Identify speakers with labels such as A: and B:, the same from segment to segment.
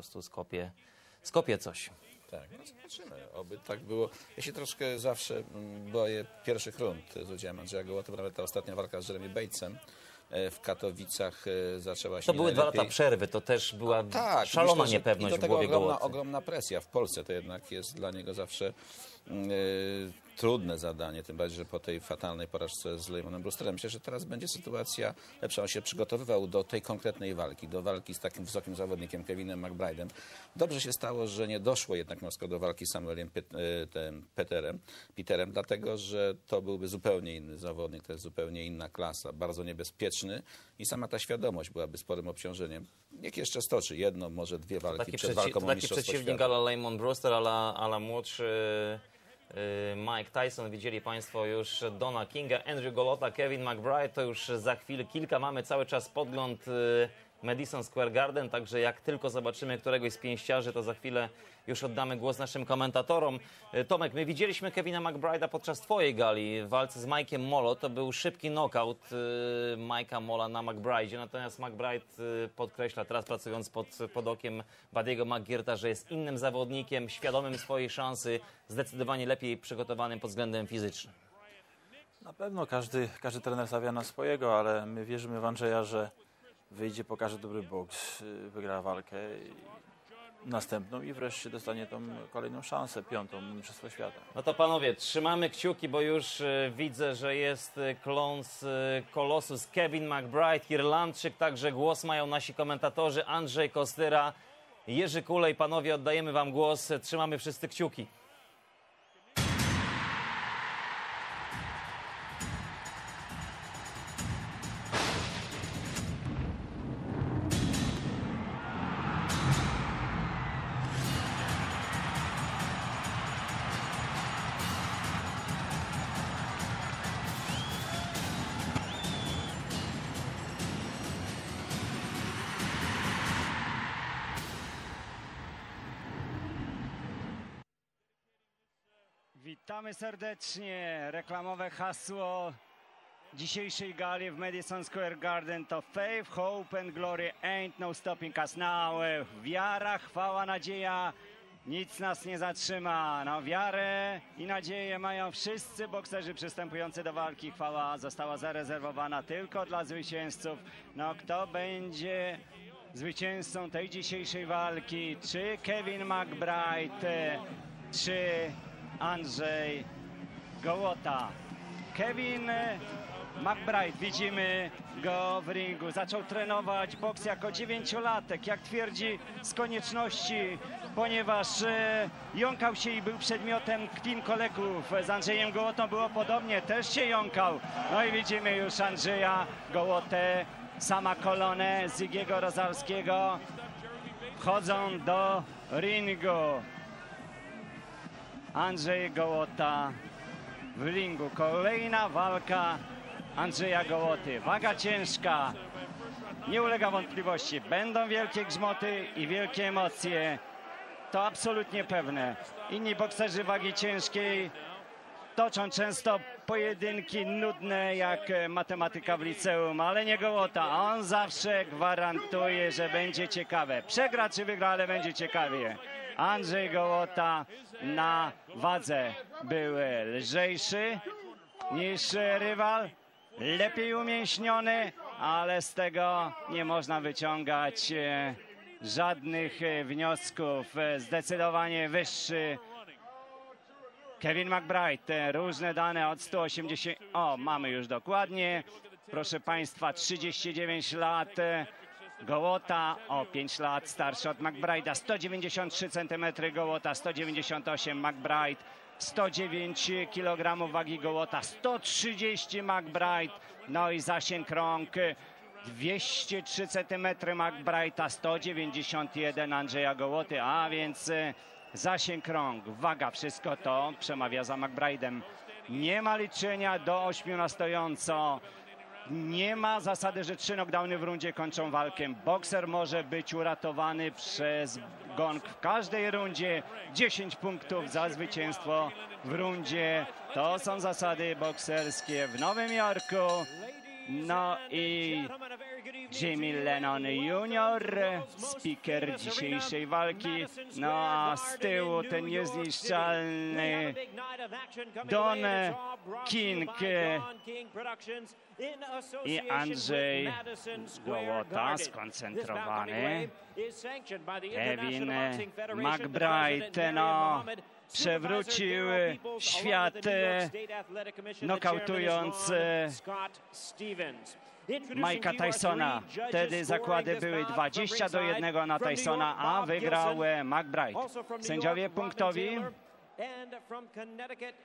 A: prostu skopie, skopie coś.
B: Tak, no zobaczymy, oby tak było. Ja się troszkę zawsze mm, boję pierwszych rund z udziałem Andrzeja Gołoty, bo nawet ta ostatnia walka z Jeremy Batesem e, w Katowicach e, zaczęła się
A: To były dwa
B: najlepiej.
A: lata przerwy, to też była
B: Tak,
A: szalona
B: myślę,
A: niepewność
B: i do
A: w
B: tego
A: głowie
B: ogromna,
A: Gołoty.
B: ogromna presja. W Polsce to jednak jest dla niego zawsze trudne zadanie, tym bardziej, że po tej fatalnej porażce z Lehmanem Brewsterem. Myślę, że teraz będzie sytuacja lepsza. On się przygotowywał do tej konkretnej walki, do walki z takim wysokim zawodnikiem Kevinem McBride'em. Dobrze się stało, że nie doszło jednak na przykład do walki z Samuelem tym Peterem, Peterem, dlatego, że to byłby zupełnie inny zawodnik, to jest zupełnie inna klasa, bardzo niebezpieczny i sama ta świadomość byłaby sporym obciążeniem. Niech jeszcze stoczy jedno, może dwie walki
A: Taki,
B: przed
A: przeci-
B: walką
A: to
B: o
A: taki przeciwnik ala Lemon Brewster, ala, ala młodszy y, Mike Tyson. Widzieli Państwo już Dona Kinga, Andrew Golota, Kevin McBride. To już za chwilę kilka. Mamy cały czas podgląd y, Madison Square Garden, także jak tylko zobaczymy któregoś z pięściarzy, to za chwilę już oddamy głos naszym komentatorom. Y, Tomek, my widzieliśmy Kevina McBride'a podczas Twojej gali w walce z Mike'iem Molo. To był szybki knockout y, Mike'a Mola na McBride'zie, natomiast McBride y, podkreśla teraz pracując pod, pod okiem Badiego McGirta, że jest innym zawodnikiem, świadomym swojej szansy, zdecydowanie lepiej przygotowanym pod względem fizycznym.
C: Na pewno każdy, każdy trener stawia na swojego, ale my wierzymy w Andrzeja, że wyjdzie, pokaże dobry boks, wygra walkę następną i wreszcie dostanie tą kolejną szansę, piątą Mistrzostwo Świata.
A: No to panowie, trzymamy kciuki, bo już e, widzę, że jest e, klon z e, Kolosus Kevin McBride, Irlandczyk, także głos mają nasi komentatorzy Andrzej Kostyra, Jerzy Kulej. Panowie, oddajemy wam głos, trzymamy wszyscy kciuki.
D: Witamy serdecznie. Reklamowe hasło dzisiejszej gali w Madison Square Garden to Faith, Hope and Glory ain't no stopping us now. Wiara, chwała, nadzieja, nic nas nie zatrzyma. No wiarę i nadzieję mają wszyscy bokserzy przystępujący do walki. Chwała została zarezerwowana tylko dla zwycięzców. No kto będzie zwycięzcą tej dzisiejszej walki? Czy Kevin McBride, czy Andrzej Gołota. Kevin McBride, widzimy go w ringu. Zaczął trenować boks jako dziewięciolatek, jak twierdzi, z konieczności, ponieważ e, jąkał się i był przedmiotem kpin kolegów. Z Andrzejem Gołotą było podobnie, też się jąkał. No i widzimy już Andrzeja Gołotę, sama kolonę Zygiego Rozalskiego. Wchodzą do ringu. Andrzej Gołota w ringu. Kolejna walka Andrzeja Gołoty. Waga ciężka. Nie ulega wątpliwości. Będą wielkie grzmoty i wielkie emocje. To absolutnie pewne. Inni bokserzy wagi ciężkiej toczą często pojedynki nudne jak e, matematyka w liceum, ale nie Gołota. On zawsze gwarantuje, że będzie ciekawe. Przegra czy wygra, ale będzie ciekawie. Andrzej Gołota na wadze był lżejszy niż rywal, lepiej umięśniony, ale z tego nie można wyciągać e, żadnych e, wniosków. E, Zdecydowanie wyższy Kevin McBride, różne dane od 180. O, mamy już dokładnie. Proszę Państwa, 39 lat. Gołota o 5 lat starszy od McBride'a. 193 cm Gołota, 198 McBride. 109 kg wagi Gołota, 130 McBride. No i zasięg rąk 203 cm McBride'a, 191 Andrzeja Gołoty, a więc e, zasięg rąk, waga, wszystko to przemawia za McBride'em. Nie ma liczenia do 8 na stojąco. Nie ma zasady, że trzy knockdowny w rundzie kończą walkę. Bokser może być uratowany przez gong w każdej rundzie. 10 punktów za zwycięstwo w rundzie. To są zasady bokserskie w Nowym Jorku. No i Jimmy Lennon Jr., speaker dzisiejszej walki. No a z tyłu ten niezniszczalny Don King i Andrzej Gołota skoncentrowany. Kevin McBride, no, przewrócił świat nokautując Mike'a Tysona. Wtedy zakłady były 20 do 1 na Tysona, a wygrał McBride. Sędziowie punktowi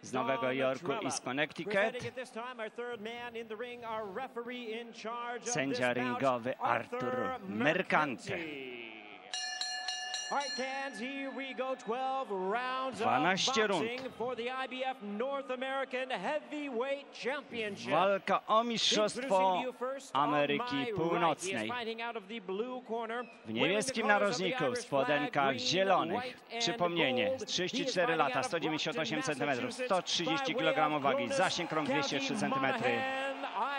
D: z Nowego Jorku i z Connecticut. Sędzia ringowy Artur Mercante. 12 rund. Walka o mistrzostwo Ameryki Północnej. W niebieskim narożniku, w spodenkach zielonych. Przypomnienie, 34 lata, 198 cm, 130 kg wagi, zasięg rąk 203 cm.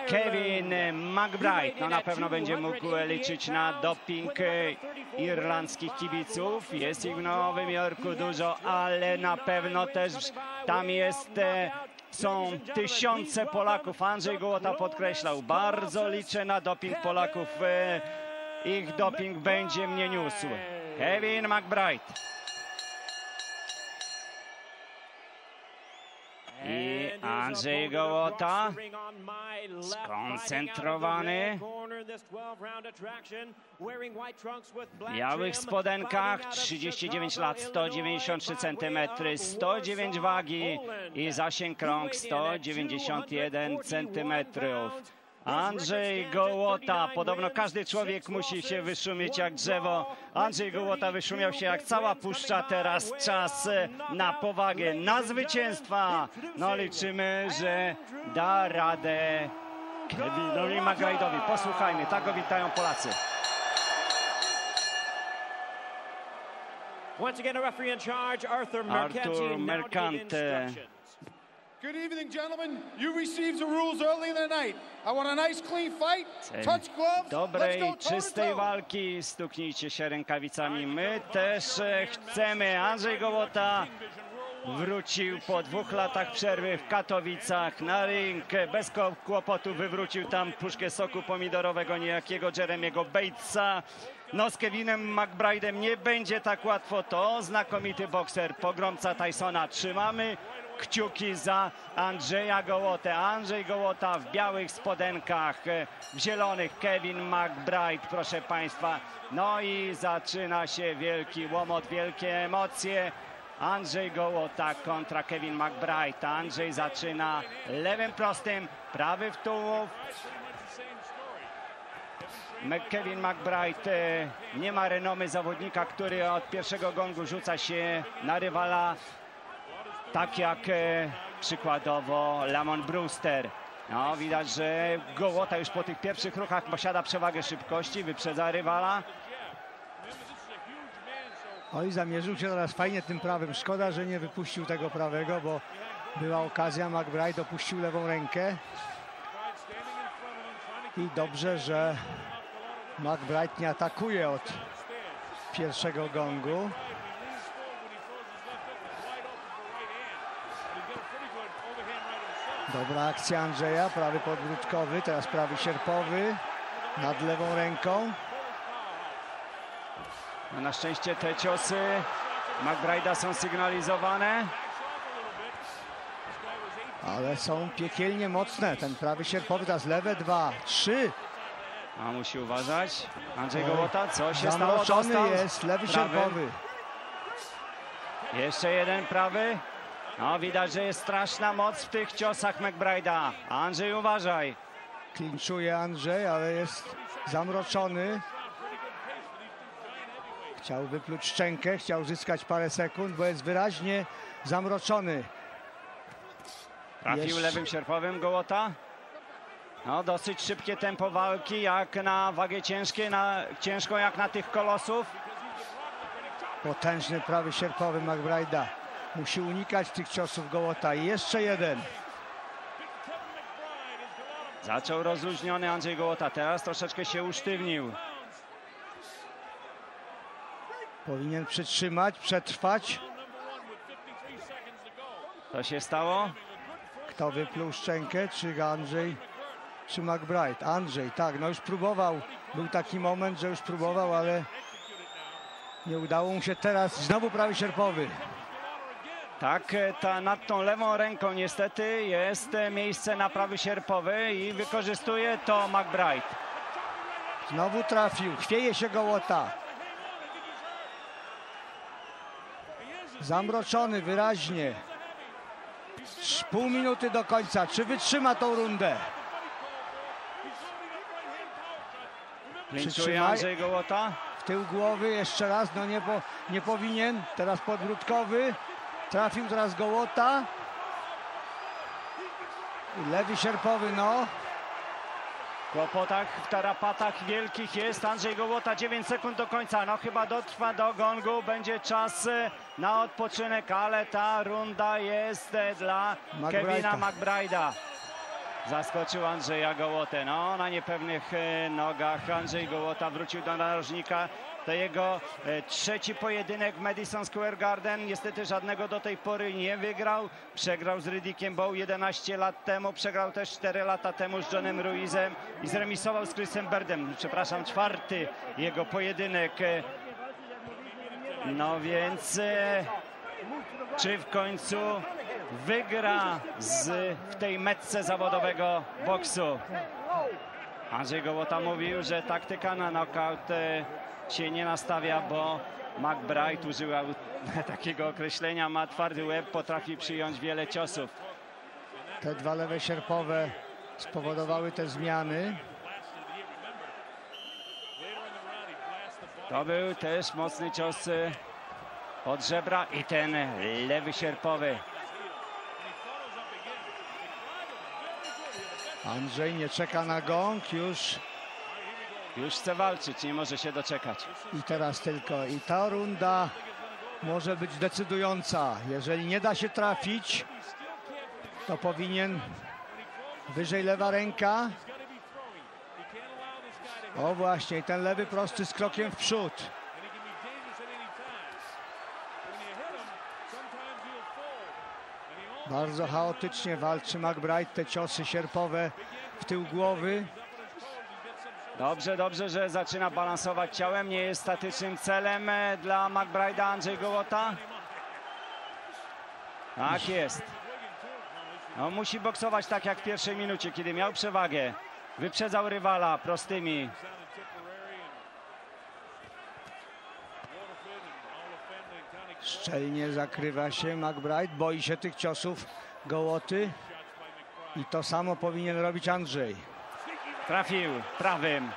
D: Kevin McBride, no na pewno będzie mógł liczyć na doping irlandzkich kibiców. Jest ich w Nowym Jorku dużo, ale na pewno też tam jest są tysiące Polaków. Andrzej Gołota podkreślał, bardzo liczę na doping Polaków. E, ich doping będzie mnie niósł. Kevin McBride. I Andrzej Gołota skoncentrowany w białych spodenkach 39 lat 193 cm 109 wagi i zasięg rąk 191 cm Andrzej Gołota. Podobno każdy człowiek musi się wyszumieć jak drzewo. Andrzej Gołota wyszumiał się jak cała puszcza. Teraz czas na powagę, na zwycięstwa. No liczymy, że da radę Kevinowi McGrade'owi. Posłuchajmy, tak go witają Polacy.
E: Once again, a referee in charge, Arthur Mercante.
D: Artur
E: now to give
D: Mercante.
F: Good evening, gentlemen. You received the rules early in the night. I want a nice, clean fight. Touch gloves.
D: Dobrej, czystej walki. Stuknijcie się rękawicami. My też e, chcemy. Andrzej Gołota wrócił po dwóch latach przerwy w Katowicach na ring. Bez kłopotu wywrócił tam puszkę soku pomidorowego niejakiego Jeremiego Batesa. No z Kevinem McBride'em nie będzie tak łatwo. To znakomity bokser, pogromca Tysona. Trzymamy kciuki za Andrzeja Gołotę. Andrzej Gołota w białych spodenkach, e, w zielonych Kevin McBride, proszę Państwa. No i zaczyna się wielki łomot, wielkie emocje. Andrzej Gołota kontra Kevin McBride. Andrzej zaczyna lewym prostym, prawy w tułów. Kevin McBride e, nie ma renomy zawodnika, który od pierwszego gongu rzuca się na rywala tak jak e, przykładowo Lamon Brewster. No, widać, że Gołota już po tych pierwszych ruchach posiada przewagę szybkości, wyprzedza rywala.
G: Oj, zamierzył się teraz fajnie tym prawym. Szkoda, że nie wypuścił tego prawego, bo była okazja. McBride opuścił lewą rękę. I dobrze, że McBride nie atakuje od pierwszego gongu. Dobra akcja Andrzeja, prawy podbródkowy, teraz prawy sierpowy nad lewą ręką.
D: No, na szczęście te ciosy McBride'a są sygnalizowane.
G: Ale są piekielnie mocne. Ten prawy sierpowy, teraz lewe dwa, trzy.
D: A musi uważać. Andrzej Gołota, co się stało? Dostał
G: jest lewy sierpowy.
D: Jeszcze jeden prawy. No, widać, że jest straszna moc w tych ciosach McBride'a. Andrzej, uważaj.
G: Klinczuje Andrzej, ale jest zamroczony. Chciał wypluć szczękę, chciał zyskać parę sekund, bo jest wyraźnie zamroczony.
D: Trafił
G: Jeszcze-
D: lewym sierpowym Gołota. No, dosyć szybkie tempo walki, jak na wagę ciężkie, na, ciężką jak na tych kolosów.
G: Potężny prawy sierpowy McBride'a. Musi unikać tych ciosów Gołota. I jeszcze jeden.
D: Zaczął rozluźniony Andrzej Gołota, teraz troszeczkę się usztywnił.
G: Powinien przytrzymać, przetrwać.
D: Co się stało?
G: Kto wypluł szczękę, czy Andrzej, czy McBride? Andrzej, tak, no już próbował. Był taki moment, że już próbował, ale nie udało mu się teraz. Znowu prawy sierpowy.
D: Tak, e, ta, nad tą lewą ręką niestety jest e, miejsce na prawy sierpowy i wykorzystuje to McBride.
G: Znowu trafił, chwieje się Gołota. Zamroczony wyraźnie. Pół minuty do końca. Czy wytrzyma tą rundę? Przytrzymaj.
D: Andrzej Gołota.
G: W tył głowy jeszcze raz, no nie, po, nie powinien. Teraz podbródkowy. Trafił teraz Gołota. I lewy sierpowy, no.
D: W kłopotach, w tarapatach wielkich jest Andrzej Gołota. 9 sekund do końca. No chyba dotrwa do gongu. Będzie czas e, na odpoczynek, ale ta runda jest e, dla
G: McBride'a.
D: Kevina McBride'a. Zaskoczył Andrzeja Gołotę. No, na niepewnych e, nogach Andrzej Gołota wrócił do narożnika. To jego e, trzeci pojedynek w Madison Square Garden. Niestety żadnego do tej pory nie wygrał. Przegrał z Ridickiem Bow 11 lat temu. Przegrał też 4 lata temu z Johnem Ruizem i zremisował z Chrisem Berdem. Przepraszam, czwarty jego pojedynek. No więc e, czy w końcu wygra z, w tej metce zawodowego boksu? Andrzej Gołota mówił, że taktyka na knockout e, się nie nastawia, bo McBride użył takiego określenia, ma twardy łeb, potrafi przyjąć wiele ciosów.
G: Te dwa lewe sierpowe spowodowały te zmiany.
D: To był też mocny cios e, od żebra i ten lewy sierpowy.
G: Andrzej nie czeka na gong już
D: Już chce walczyć, nie może się doczekać.
G: i teraz tylko. I ta runda może być decydująca. Jeżeli nie da się trafić, to powinien wyżej lewa ręka. O właśnie, i ten lewy prosty z krokiem w przód. Bardzo chaotycznie walczy McBride, te ciosy sierpowe w tył głowy.
D: Dobrze, dobrze, że zaczyna balansować ciałem. Nie jest statycznym celem e, dla McBride'a Andrzej Gołota. Tak jest. No, musi boksować tak jak w pierwszej minucie, kiedy miał przewagę. Wyprzedzał rywala prostymi.
G: Szczelnie zakrywa się McBride, boi się tych ciosów gołoty. I to samo powinien robić Andrzej.
D: Trafił prawym.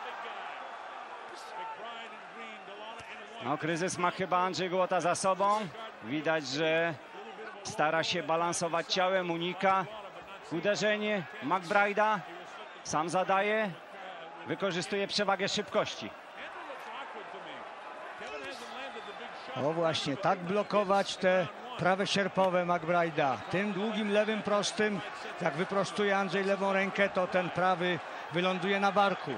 D: No, kryzys ma chyba Andrzej Gołota za sobą. Widać, że stara się balansować ciałem, unika uderzeń McBride'a. Sam zadaje, wykorzystuje przewagę szybkości.
G: O właśnie, tak blokować te prawe sierpowe McBride'a. Tym długim lewym prostym, jak wyprostuje Andrzej lewą rękę, to ten prawy wyląduje na barku.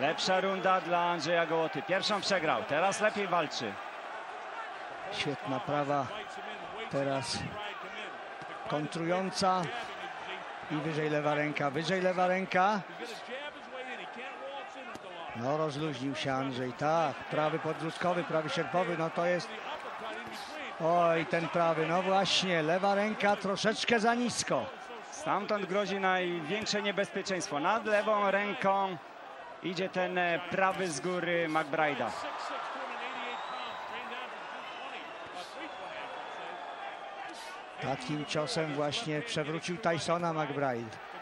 D: Lepsza runda dla Andrzeja Gołoty. Pierwszą przegrał, teraz lepiej walczy.
G: Świetna prawa teraz kontrująca i wyżej lewa ręka, wyżej lewa ręka. No rozluźnił się Andrzej, tak, prawy podwrótkowy, prawy sierpowy, no to jest... Oj, ten prawy, no właśnie, lewa ręka troszeczkę za nisko.
D: Stamtąd grozi największe niebezpieczeństwo. Nad lewą ręką idzie ten e, prawy z góry McBride'a.
G: Takim ciosem właśnie przewrócił Tysona McBride.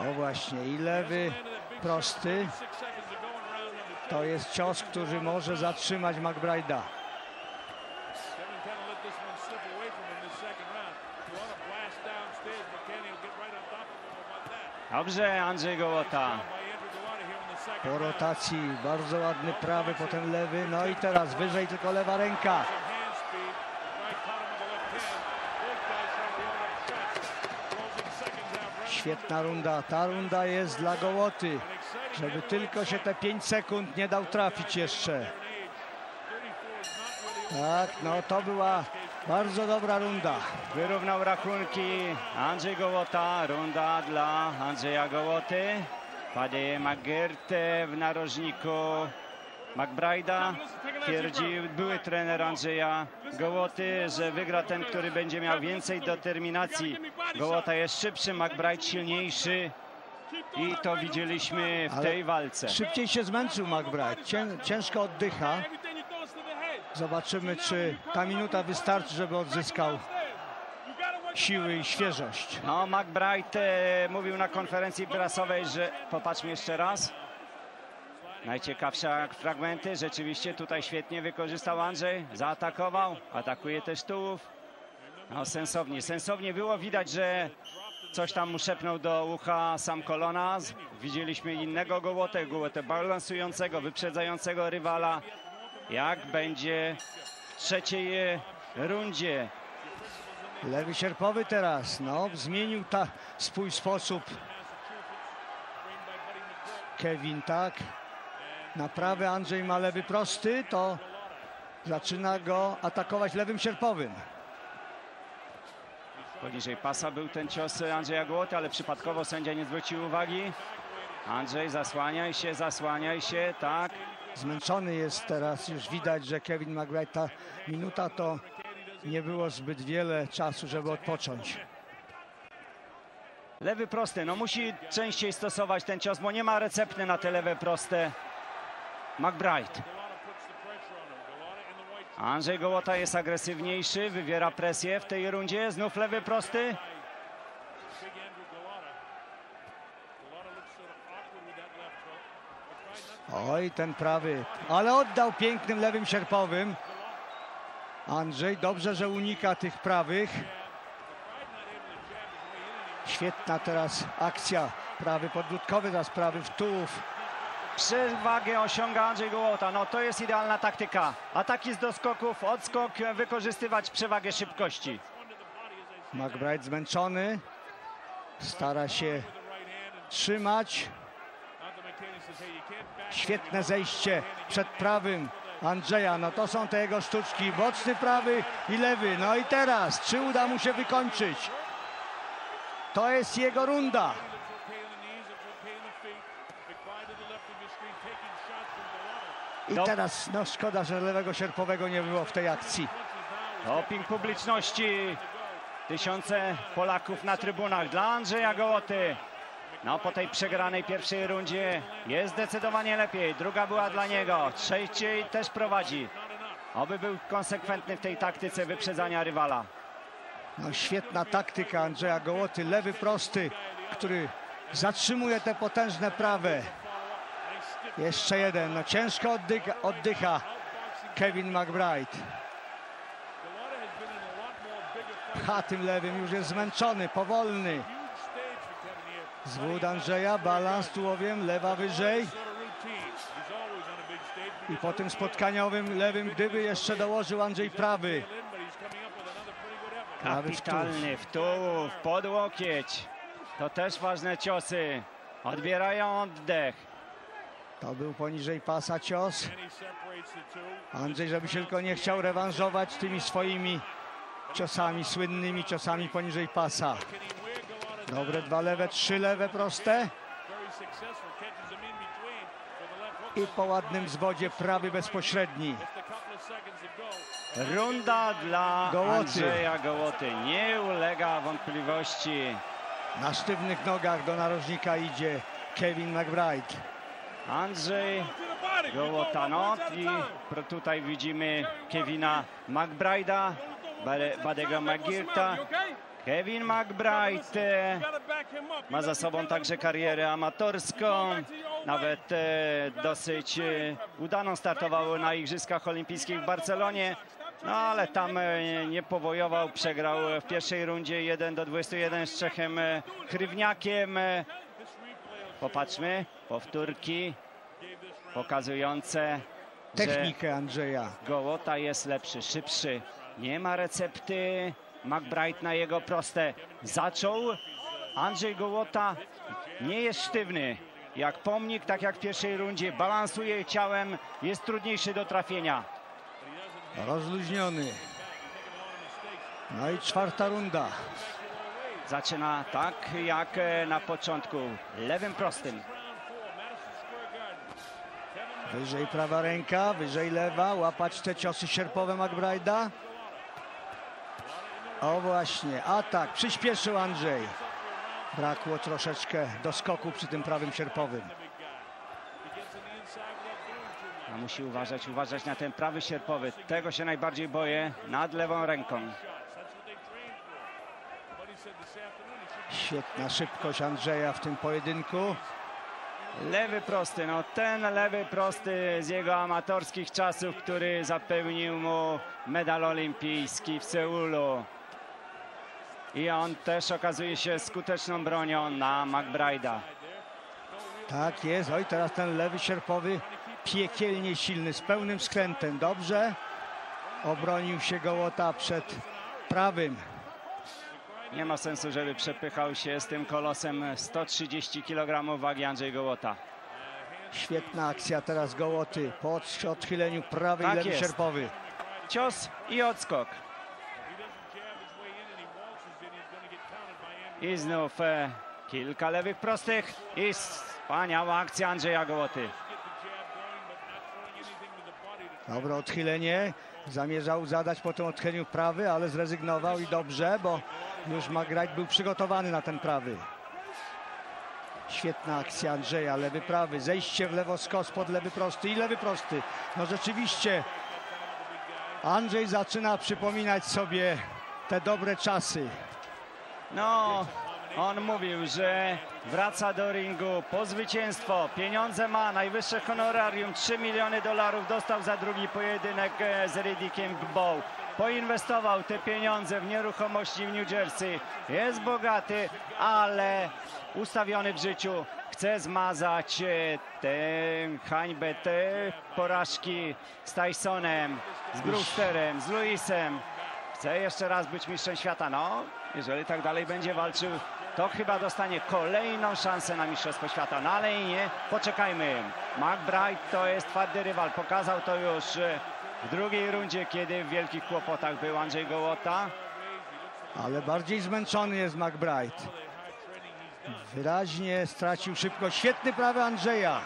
G: O właśnie, i lewy prosty to jest cios, który może zatrzymać McBride'a.
D: Dobrze, Andrzej Gołota.
G: Po rotacji bardzo ładny prawy, potem lewy. No i teraz wyżej tylko lewa ręka. Świetna runda. Ta runda jest dla Gołoty. Żeby tylko się te 5 sekund nie dał trafić jeszcze. Tak, no to była bardzo dobra runda.
D: Wyrównał rachunki Andrzej Gołota. Runda dla Andrzeja Gołoty. Paddy McGirt w narożniku McBride'a. Twierdzi były trener Andrzeja Gołoty, że wygra ten, który będzie miał więcej determinacji. Gołota jest szybszy, McBride silniejszy. I to widzieliśmy w
G: Ale
D: tej walce.
G: Szybciej się zmęczył McBride. Cię, ciężko oddycha. Zobaczymy, czy ta minuta wystarczy, żeby odzyskał siły i świeżość.
D: No, McBride e, mówił na konferencji prasowej, że popatrzmy jeszcze raz. Najciekawsze fragmenty. Rzeczywiście tutaj świetnie wykorzystał Andrzej. Zaatakował. Atakuje też tułów. No, sensownie. Sensownie było widać, że coś tam mu szepnął do ucha sam Kolona. Widzieliśmy innego Gołotę, Gołotę balansującego, wyprzedzającego rywala. Jak będzie w trzeciej rundzie.
G: Lewy sierpowy teraz, no, zmienił ta swój sposób. Kevin, tak. Na prawy Andrzej ma lewy prosty, to zaczyna go atakować lewym sierpowym.
D: Poniżej pasa był ten cios Andrzeja Gołoty, ale przypadkowo sędzia nie zwrócił uwagi. Andrzej, zasłaniaj się, zasłaniaj się, tak.
G: Zmęczony jest teraz, już widać, że Kevin McBride, ta minuta to nie było zbyt wiele czasu, żeby odpocząć.
D: Lewy prosty, no musi częściej stosować ten cios, bo nie ma recepty na te lewe proste. McBride. Andrzej Gołota jest agresywniejszy, wywiera presję w tej rundzie. Znów lewy prosty.
G: Oj, ten prawy, ale oddał pięknym lewym sierpowym. Andrzej, dobrze, że unika tych prawych. Świetna teraz akcja. Prawy podbródkowy, teraz prawy w tułów.
D: Przewagę osiąga Andrzej Gołota. No to jest idealna taktyka. Ataki z doskoków, odskok, wykorzystywać przewagę szybkości.
G: McBride zmęczony. Stara się trzymać. Świetne zejście przed prawym Andrzeja. No to są te jego sztuczki. Boczny prawy i lewy. No i teraz, czy uda mu się wykończyć? To jest jego runda. I
D: No.
G: teraz, no szkoda, że lewego sierpowego nie było w tej akcji.
D: Doping publiczności. Tysiące Polaków na trybunach dla Andrzeja Gołoty. No po tej przegranej pierwszej rundzie jest zdecydowanie lepiej. Druga była dla niego. Trzeciej też prowadzi. Oby był konsekwentny w tej taktyce wyprzedzania rywala.
G: No świetna taktyka Andrzeja Gołoty, lewy prosty, który zatrzymuje te potężne prawe. Jeszcze jeden, no ciężko oddycha, oddycha Kevin McBride. Pcha tym lewym, już jest zmęczony, powolny. Zwód Andrzeja, balans tułowiem, lewa wyżej. I po tym spotkaniowym lewym, gdyby jeszcze dołożył Andrzej prawy.
D: Kapitalny w tułów, pod łokieć. To też ważne ciosy. Odbierają oddech.
G: To był poniżej pasa cios. Andrzej, żeby się tylko nie chciał rewanżować tymi swoimi ciosami, słynnymi ciosami poniżej pasa. Dobre dwa lewe, trzy lewe proste. I po ładnym zwodzie prawy bezpośredni.
D: Runda dla
G: Gołoty.
D: Andrzeja Gołoty. Nie ulega wątpliwości.
G: Na sztywnych nogach do narożnika idzie Kevin McBride.
D: Andrzej Gołota. No i tutaj widzimy Kevina McBride'a, Bade- Badego McGirta. Kevin McBride e, ma za sobą także karierę amatorską. Nawet e, dosyć e, udaną startował na Igrzyskach Olimpijskich w Barcelonie. No ale tam nie powojował, przegrał w pierwszej rundzie 1 do 21 z Czechem Krywniakiem. Popatrzmy, powtórki. pokazujące,
G: Technikę Andrzeja.
D: Gołota jest lepszy, szybszy. Nie ma recepty. McBride na jego proste. Zaczął. Andrzej Gołota nie jest sztywny. Jak pomnik, tak jak w pierwszej rundzie. Balansuje ciałem. Jest trudniejszy do trafienia.
G: Rozluźniony. No i czwarta runda.
D: Zaczyna tak jak e, na początku. Lewym prostym.
G: Wyżej prawa ręka, wyżej lewa. Łapać te ciosy sierpowe McBride'a. O właśnie, atak. Przyspieszył Andrzej. Brakło troszeczkę doskoku przy tym prawym sierpowym.
D: A musi uważać, uważać na ten prawy sierpowy. Tego się najbardziej boję nad lewą ręką.
G: Świetna szybkość Andrzeja w tym pojedynku.
D: Lewy prosty, no ten lewy prosty z jego amatorskich czasów, który zapewnił mu medal olimpijski w Seulu. I on też okazuje się skuteczną bronią na McBride'a.
G: Tak jest. Oj, teraz ten lewy sierpowy piekielnie silny, z pełnym skrętem. Dobrze. Obronił się Gołota przed prawym.
D: Nie ma sensu, żeby przepychał się z tym kolosem 130 kg wagi Andrzej Gołota.
G: Świetna akcja teraz Gołoty po od- odchyleniu prawy
D: Tak
G: i lewy
D: jest.
G: sierpowy.
D: Cios i odskok. I znów e, kilka lewych prostych i wspaniała akcja Andrzeja Gołoty.
G: Dobre odchylenie. Zamierzał zadać po tym odchyleniu prawy, ale zrezygnował i dobrze, bo już McBride był przygotowany na ten prawy. Świetna akcja Andrzeja, lewy prawy, zejście w lewo skos pod lewy prosty i lewy prosty. No rzeczywiście Andrzej zaczyna przypominać sobie te dobre czasy.
D: No, on mówił, że wraca do ringu po zwycięstwo. Pieniądze ma, najwyższe honorarium, 3 miliony dolarów dostał za drugi pojedynek e, z Riddickiem Bow. Poinwestował te pieniądze w nieruchomości w New Jersey. Jest bogaty, ale ustawiony w życiu. Chce zmazać e, tę hańbę, te porażki z Tysonem, z Brewsterem, z Lewisem. Chce jeszcze raz być mistrzem świata. No, jeżeli tak dalej będzie walczył, to chyba dostanie kolejną szansę na mistrzostwo świata. No ale nie, poczekajmy. McBride to jest twardy rywal. Pokazał to już e, w drugiej rundzie, kiedy w wielkich kłopotach był Andrzej Gołota.
G: Ale bardziej zmęczony jest McBride. Wyraźnie stracił szybkość. Świetny prawy Andrzeja.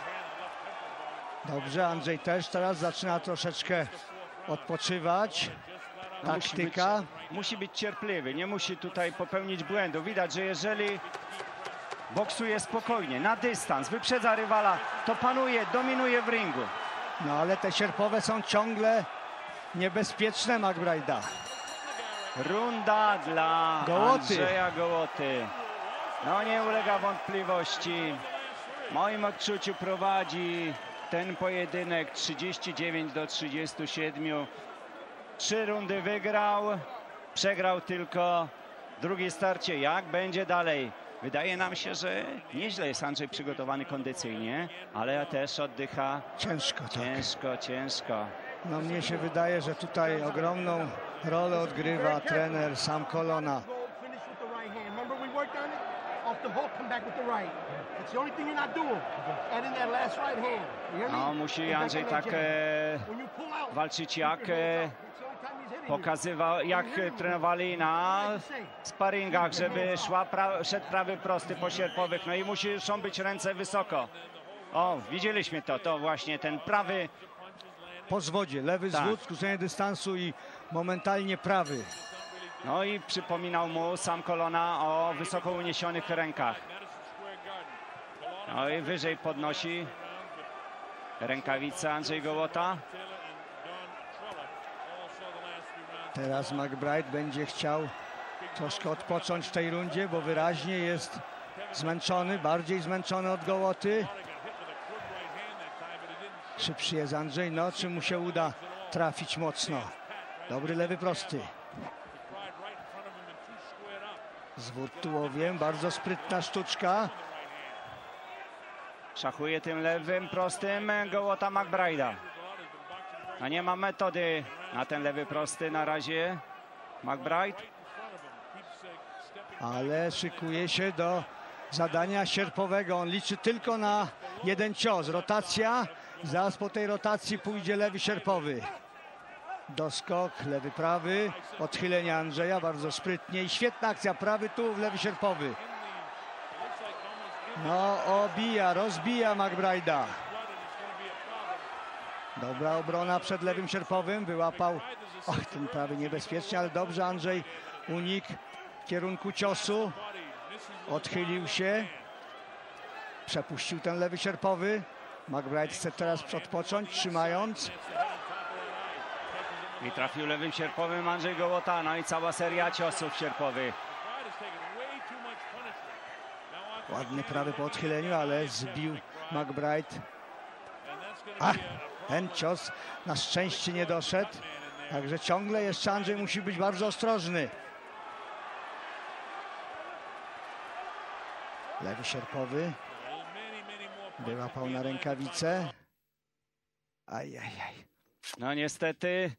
G: Dobrze, Andrzej też teraz zaczyna troszeczkę odpoczywać.
D: Musi być,
G: Taktyka.
D: musi być cierpliwy, nie musi tutaj popełnić błędu. Widać, że jeżeli boksuje spokojnie, na dystans, wyprzedza rywala, to panuje, dominuje w ringu.
G: No ale te sierpowe są ciągle niebezpieczne McBride'a.
D: Runda dla
G: Gołoty.
D: Andrzeja Gołoty. No nie ulega wątpliwości. W moim odczuciu prowadzi ten pojedynek 39 do 37. Trzy rundy wygrał, przegrał tylko w drugiej starcie. Jak będzie dalej? Wydaje nam się, że nieźle jest Andrzej przygotowany kondycyjnie, ale też oddycha
G: Ciężko, tak.
D: ciężko, ciężko.
G: No mnie się wydaje, że tutaj ogromną rolę odgrywa trener Sam Kolona.
D: No musi Andrzej tak e, walczyć jak e, pokazywał, jak trenowali na sparingach, żeby szła pra, szedł prawy prosty po sierpowych, no i muszą być ręce wysoko. O, widzieliśmy to, to właśnie ten prawy,
G: Po zwodzie, lewy
D: Tak.
G: zwód, skrócenie dystansu i momentalnie prawy.
D: no i przypominał mu sam Kolona o wysoko uniesionych rękach. No i wyżej podnosi rękawica Andrzej Gołota.
G: Teraz McBride będzie chciał troszkę odpocząć w tej rundzie, bo wyraźnie jest zmęczony, bardziej zmęczony od Gołoty. Szybszy jest Andrzej, no czy mu się uda trafić mocno. Dobry lewy prosty. Zwód tułowiem, bardzo sprytna sztuczka.
D: Szachuje tym lewym, prostym Gołota McBride'a. A nie ma metody na ten lewy prosty na razie McBride.
G: Ale szykuje się do zadania sierpowego. On liczy tylko na jeden cios. Rotacja. Zaraz po tej rotacji pójdzie lewy sierpowy. Doskok, lewy, prawy. Odchylenie Andrzeja bardzo sprytnie. I świetna akcja. Prawy tu, lewy sierpowy. No, obija, rozbija McBride'a. Dobra obrona przed lewym sierpowym. Wyłapał. Och, ten prawy niebezpiecznie, ale dobrze Andrzej unik w kierunku ciosu. Odchylił się. Przepuścił ten lewy sierpowy. McBride chce teraz odpocząć, trzymając.
D: I trafił lewym sierpowym Andrzej Gołota. No i cała seria ciosów sierpowych.
G: Ładny prawy po odchyleniu, ale zbił McBride. Ach, ten cios na szczęście nie doszedł. Także ciągle jeszcze Andrzej musi być bardzo ostrożny. Lewy sierpowy. Wyłapał na rękawicę. Ajajaj.
D: No niestety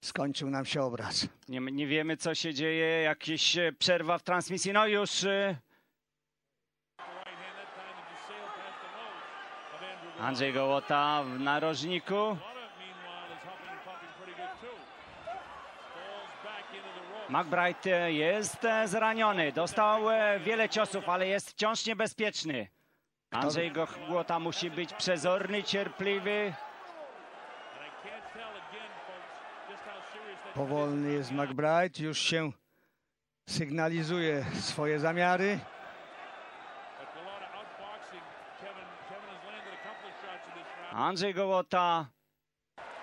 G: Skończył nam się obraz.
D: nie, nie wiemy co się dzieje. Jakaś e, przerwa w transmisji. No już Andrzej Gołota w narożniku. McBride jest e, zraniony. Dostał e, wiele ciosów, ale jest wciąż niebezpieczny. Andrzej Gołota musi być przezorny, cierpliwy.
G: Powolny jest McBride. Już się sygnalizuje swoje zamiary.
D: Andrzej Gołota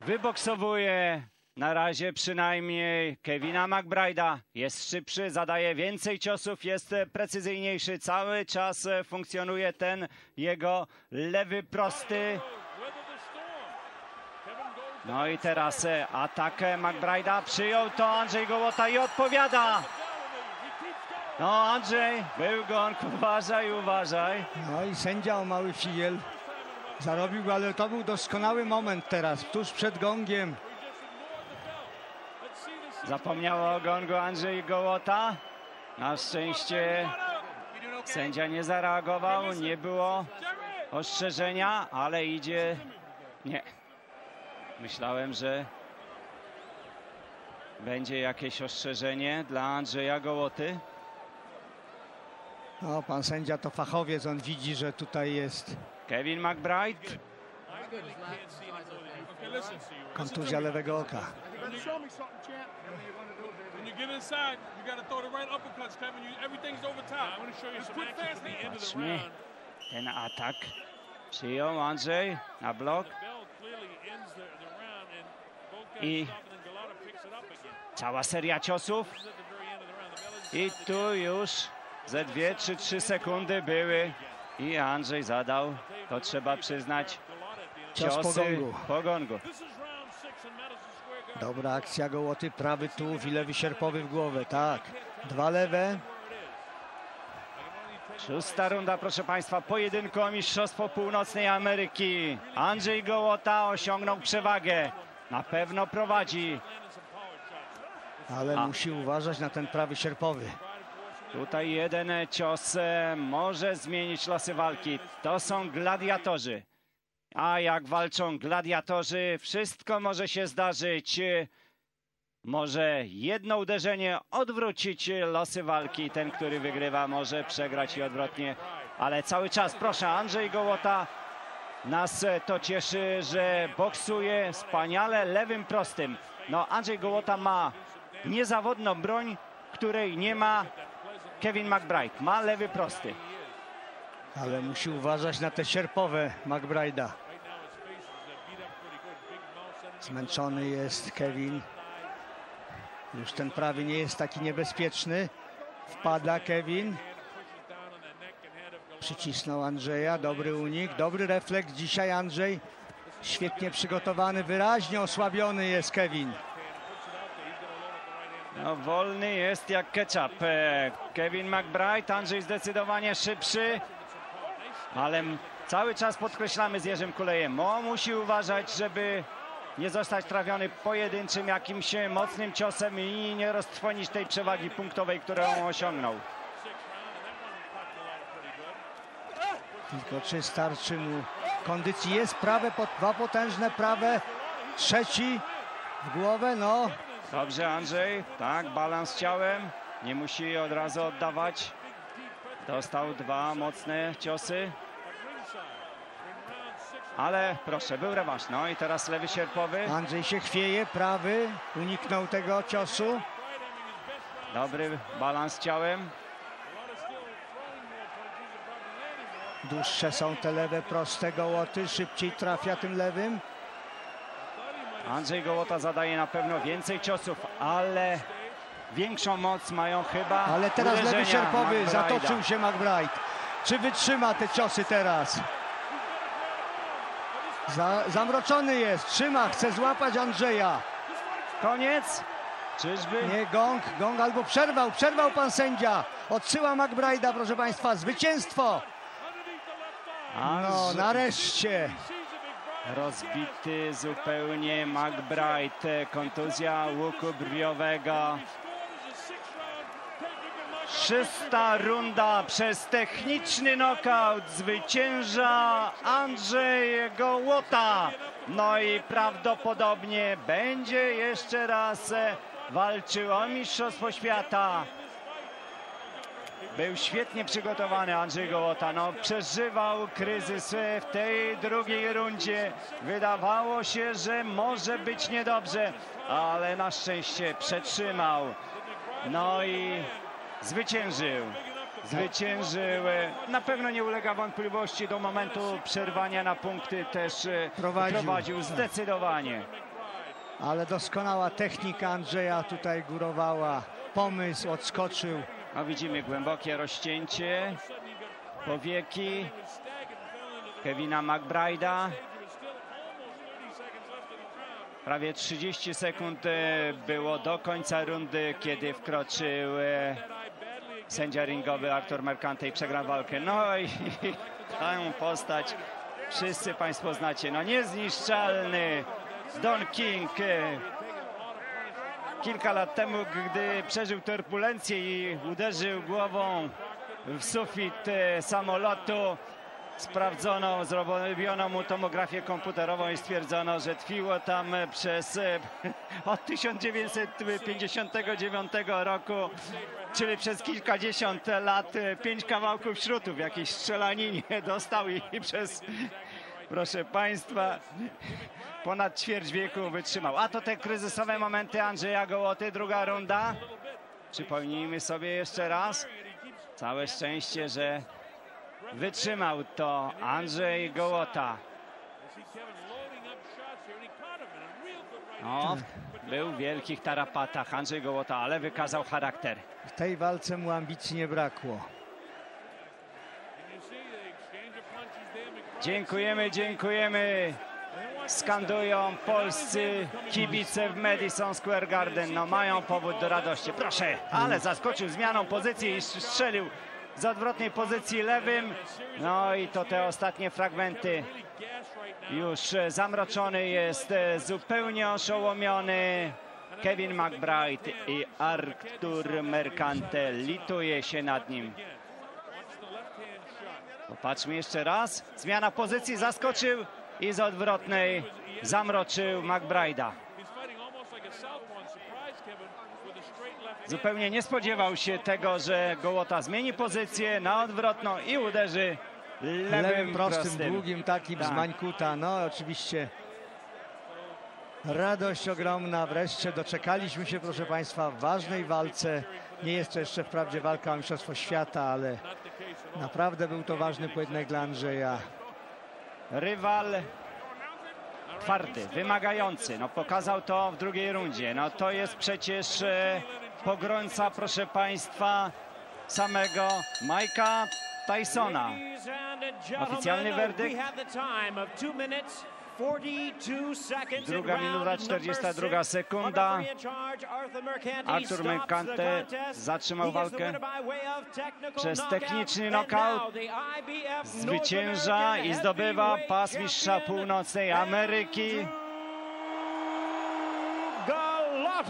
D: wyboksowuje na razie przynajmniej Kevina McBride'a. Jest szybszy, zadaje więcej ciosów, jest precyzyjniejszy. Cały czas funkcjonuje ten jego lewy prosty. No i teraz e, atak McBride'a. Przyjął to Andrzej Gołota i odpowiada. No Andrzej, był gonk, uważaj, uważaj.
G: No i sędzia o mały figiel zarobił, ale to był doskonały moment teraz, tuż przed gongiem.
D: Zapomniał o gongu Andrzej Gołota. Na szczęście sędzia nie zareagował, nie było ostrzeżenia, ale idzie... Nie. Myślałem, że będzie jakieś ostrzeżenie dla Andrzeja Gołoty.
G: No, pan sędzia to fachowiec, on widzi, że tutaj jest
D: Kevin McBride.
G: kontuzja lewego oka.
D: Patrzmy. Ten atak przyjął Andrzej na blok. I cała seria ciosów. I tu już ze dwie czy trzy sekundy były i Andrzej zadał, to trzeba przyznać, ciosy
G: gongu.
D: po gongu.
G: Dobra akcja Gołoty, prawy tułów i lewy sierpowy w głowę, tak. Dwa lewe,
D: Szósta runda, proszę Państwa, pojedynku o Mistrzostwo Północnej Ameryki. Andrzej Gołota osiągnął przewagę. Na pewno prowadzi.
G: ale
D: A.
G: musi uważać na ten prawy sierpowy.
D: Tutaj jeden cios e, może zmienić losy walki. To są gladiatorzy. A jak walczą gladiatorzy, wszystko może się zdarzyć. E, Może jedno uderzenie odwrócić losy walki. Ten, który wygrywa, może przegrać i odwrotnie. Ale cały czas, proszę, Andrzej Gołota. Nas e, to cieszy, że boksuje wspaniale lewym prostym. No, Andrzej Gołota ma niezawodną broń, której nie ma Kevin McBride. Ma lewy prosty.
G: Ale musi uważać na te sierpowe McBride'a. Zmęczony jest Kevin. Już ten prawy nie jest taki niebezpieczny. Wpada Kevin. Przycisnął Andrzeja. Dobry unik, dobry refleks dzisiaj Andrzej. Świetnie przygotowany, wyraźnie osłabiony jest Kevin.
D: No, wolny jest jak ketchup. E, Kevin McBride, Andrzej zdecydowanie szybszy. Ale cały czas podkreślamy z Jerzym Kulejem, Mo musi uważać, żeby nie zostać trafiony pojedynczym jakimś mocnym ciosem i nie roztrwonić tej przewagi punktowej, którą osiągnął.
G: Tylko czy starczy mu kondycji? Jest prawe, dwa potężne prawe, trzeci w głowę, no.
D: Dobrze Andrzej, tak, balans ciałem, nie musi od razu oddawać. Dostał dwa mocne ciosy. Ale proszę, był rewanż. No i teraz lewy sierpowy.
G: Andrzej się chwieje, prawy, uniknął tego ciosu.
D: Dobry balans ciałem.
G: Dłuższe są te lewe, proste gołoty, szybciej trafia tym lewym.
D: Andrzej Gołota zadaje na pewno więcej ciosów, ale większą moc mają chyba
G: Ale teraz lewy sierpowy,
D: McBride'a.
G: zatoczył się McBride. Czy wytrzyma te ciosy teraz? Za, zamroczony jest, trzyma, chce złapać Andrzeja.
D: Koniec? Czyżby?
G: Nie, gong, gong albo przerwał, przerwał pan sędzia. Odsyła McBride'a, proszę państwa, zwycięstwo. No, nareszcie.
D: Rozbity zupełnie McBride, kontuzja łuku brwiowego. Szósta runda przez techniczny knockout zwycięża Andrzej Gołota. No i prawdopodobnie będzie jeszcze raz walczył o Mistrzostwo Świata. Był świetnie przygotowany Andrzej Gołota. No, przeżywał kryzys w tej drugiej rundzie. Wydawało się, że może być niedobrze, ale na szczęście przetrzymał. No i zwyciężył. Zwyciężył. Na pewno nie ulega wątpliwości do momentu przerwania na punkty też e,
G: Prowadził.
D: prowadził zdecydowanie.
G: Ale doskonała technika Andrzeja tutaj górowała. Pomysł odskoczył.
D: No widzimy głębokie rozcięcie, powieki Kevina McBride'a. Prawie 30 sekund e, było do końca rundy, kiedy wkroczył e, sędzia ringowy Artur Mercante i przegrał walkę. No i tę postać wszyscy Państwo znacie. No niezniszczalny Don King. Kilka lat temu, gdy przeżył turbulencję i uderzył głową w sufit e, samolotu, sprawdzono, zrobiono mu tomografię komputerową i stwierdzono, że tkwiło tam przez e, od 1959 roku, czyli przez kilkadziesiąt lat, e, pięć kawałków śrutu w jakiejś strzelaninie dostał i przez, proszę Państwa, ponad ćwierć wieku wytrzymał. A to te kryzysowe momenty Andrzeja Gołoty, druga runda. Przypomnijmy sobie jeszcze raz. Całe szczęście, że wytrzymał to Andrzej Gołota. No, był w wielkich tarapatach Andrzej Gołota, ale wykazał charakter.
G: W tej walce mu ambicji nie brakło.
D: Dziękujemy, dziękujemy. Skandują polscy kibice w Madison Square Garden. No mają powód do radości. Proszę, ale zaskoczył zmianą pozycji i strzelił z odwrotnej pozycji lewym. No i to te ostatnie fragmenty. Już e, zamroczony jest, e, zupełnie oszołomiony Kevin McBride i Artur Mercante lituje się nad nim. Popatrzmy jeszcze raz. Zmiana pozycji, zaskoczył i z odwrotnej zamroczył McBride'a. Zupełnie nie spodziewał się tego, że Gołota zmieni pozycję na odwrotną i uderzy lewym,
G: Lewym, prostym,
D: prostym.
G: długim, takim
D: Tak.
G: z Mańkuta. No oczywiście radość ogromna. Wreszcie doczekaliśmy się, proszę Państwa, w ważnej walce. Nie jest to jeszcze wprawdzie walka o Mistrzostwo Świata, ale naprawdę był to ważny pojedynek dla Andrzeja.
D: Rywal twardy, wymagający. No pokazał to w drugiej rundzie. No to jest przecież e, proszę Państwa, samego Mike'a Tysona. Oficjalny werdykt.
E: We have the time of 2 minutes 42 seconds in
D: Druga minuta,
E: number
D: 42
E: six.
D: sekunda. Artur Mercante zatrzymał walkę przez techniczny knockout. Zwycięża i zdobywa pas mistrza północnej Ameryki.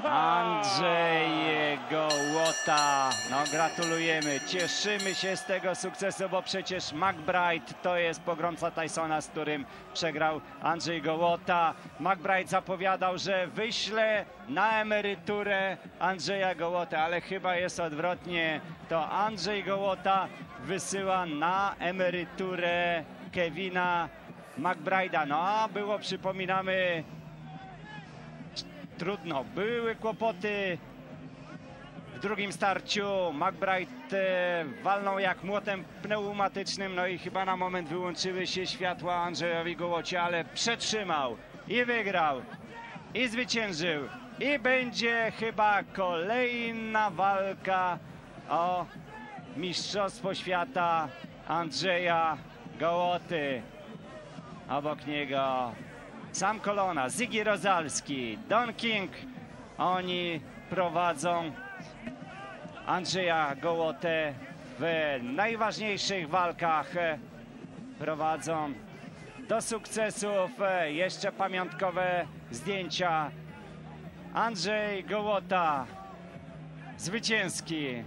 D: Andrzej Gołota. No gratulujemy, cieszymy się z tego sukcesu, bo przecież McBride to jest pogromca Tysona, z którym przegrał Andrzej Gołota. McBride zapowiadał, że wyśle na emeryturę Andrzeja Gołotę, ale chyba jest odwrotnie. To Andrzej Gołota wysyła na emeryturę Kevina McBride'a. No a było, przypominamy, trudno. Były kłopoty w drugim starciu. McBride e, walnął jak młotem pneumatycznym, no i chyba na moment wyłączyły się światła Andrzejowi Gołocie, ale przetrzymał i wygrał i zwyciężył. I będzie chyba kolejna walka o Mistrzostwo Świata Andrzeja Gołoty. Obok niego sam Kolona, Ziggy Rozalski, Don King. Oni prowadzą Andrzeja Gołotę w najważniejszych walkach. Prowadzą do sukcesów jeszcze pamiątkowe zdjęcia. Andrzej Gołota, zwycięski